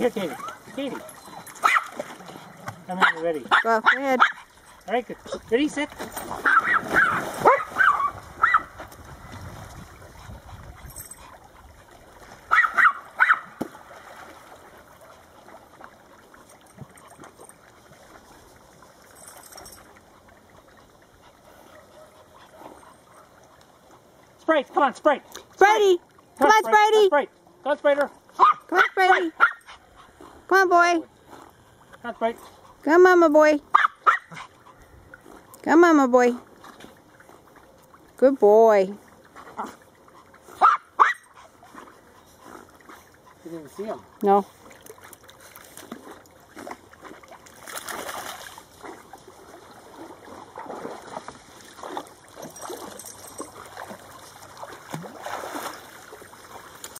Here, Katie. Katie. Come on, ready. Go ahead. All right, good. Ready, set. Sprite, come on, Sprite. Spritey. Come on, Spritey. Sprite. Come on, Spriter. Come on, Spritey. Come on, boy. Come on, Sprite. Come on, my boy. Come on, my boy. Good boy. You didn't see him. No.